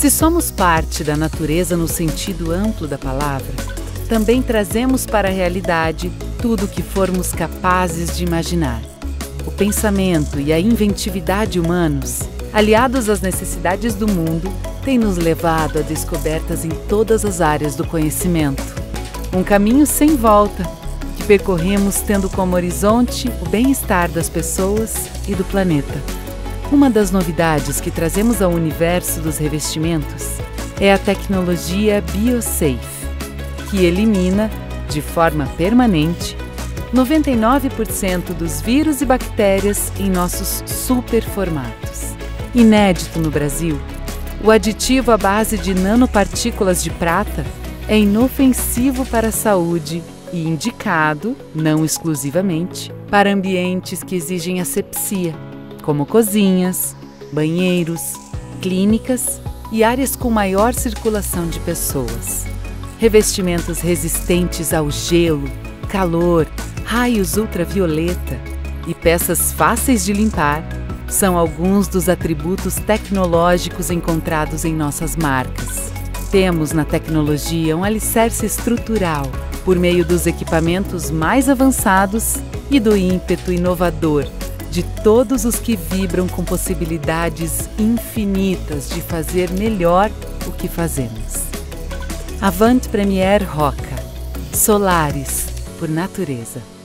Se somos parte da natureza no sentido amplo da palavra, também trazemos para a realidade tudo o que formos capazes de imaginar. O pensamento e a inventividade humanos, aliados às necessidades do mundo, têm nos levado a descobertas em todas as áreas do conhecimento. Um caminho sem volta, percorremos tendo como horizonte o bem-estar das pessoas e do planeta. Uma das novidades que trazemos ao universo dos revestimentos é a tecnologia BioSafe, que elimina, de forma permanente, 99% dos vírus e bactérias em nossos superformatos. Inédito no Brasil, o aditivo à base de nanopartículas de prata é inofensivo para a saúde e indicado, não exclusivamente, para ambientes que exigem asepsia como cozinhas, banheiros, clínicas e áreas com maior circulação de pessoas. Revestimentos resistentes ao gelo, calor, raios ultravioleta e peças fáceis de limpar são alguns dos atributos tecnológicos encontrados em nossas marcas. Temos na tecnologia um alicerce estrutural por meio dos equipamentos mais avançados e do ímpeto inovador de todos os que vibram com possibilidades infinitas de fazer melhor o que fazemos. Avant Premier Roca. Solares por natureza.